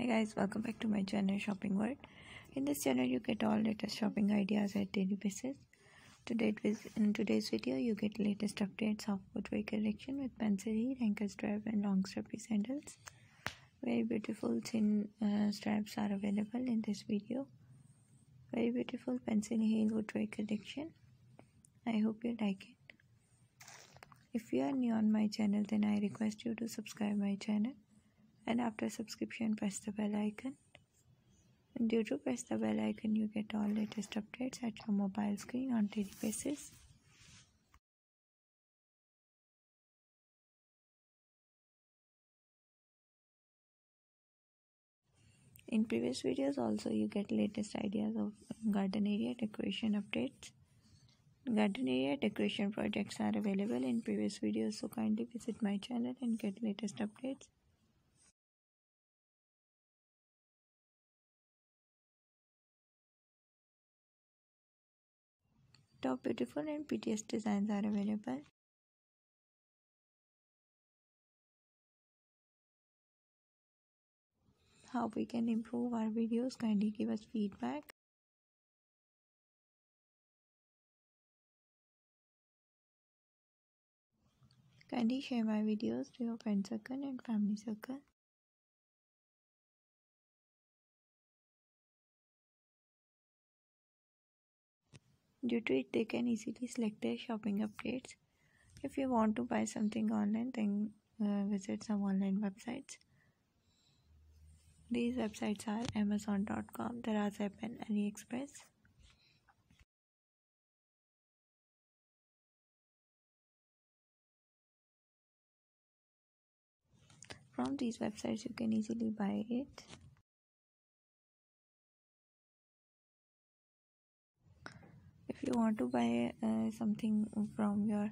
Hi guys, welcome back to my channel Shopping World. In this channel you get all latest shopping ideas at daily basis. Today in today's video you get latest updates of footwear collection with pencil heel, ankle strap and long strappy sandals. Very beautiful thin uh, straps are available in this video. Very beautiful pencil heel footwear collection. I hope you like it. If you are new on my channel then I request you to subscribe my channel and after subscription press the bell icon. And due to press the bell icon you get all latest updates at your mobile screen on daily basis. In previous videos also you get latest ideas of garden area decoration updates. Garden area decoration projects are available in previous videos so kindly visit my channel and get latest updates Top beautiful and prettiest designs are available. How we can improve our videos, kindly give us feedback. Kindly share my videos to your friend circle and family circle. Due to it, they can easily select their shopping updates. If you want to buy something online, then uh, visit some online websites. These websites are Amazon.com, Daraz app, and AliExpress. From these websites, you can easily buy it. If you want to buy uh, something from your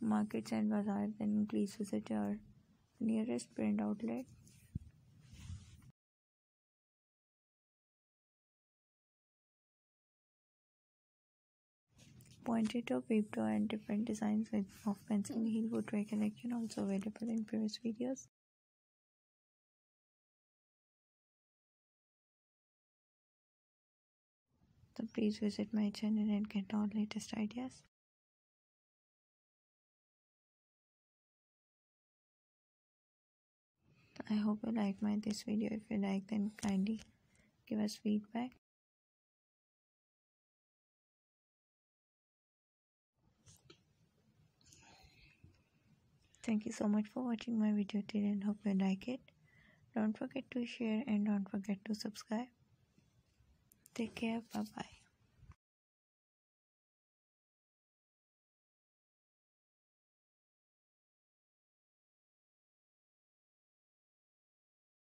markets and bazaar then please visit your nearest print outlet. Pointed of paper and different designs with of pencil heel footwear collection also available in previous videos so please visit my channel and get all latest ideas. I hope you like my this video. If you like then kindly give us feedback. Thank you so much for watching my video today and hope you like it. Don't forget to share and don't forget to subscribe Take care. Bye bye.